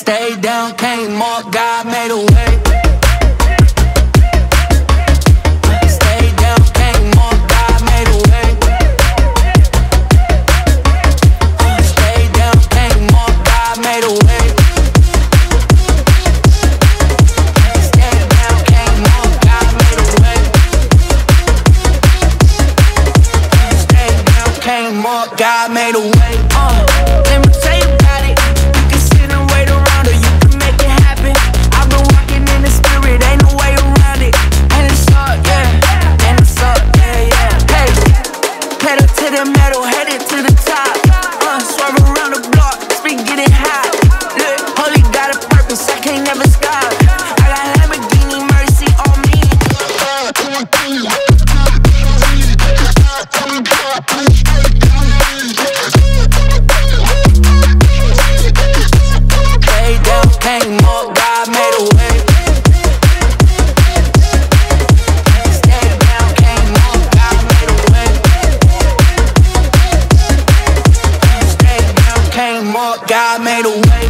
stay down, came up, God made a way. God made a way. Uh. the metal, headed to the top. Uh, swerve around the block, speed getting hot. Look, holy got a purpose, I can't never stop. God made a way.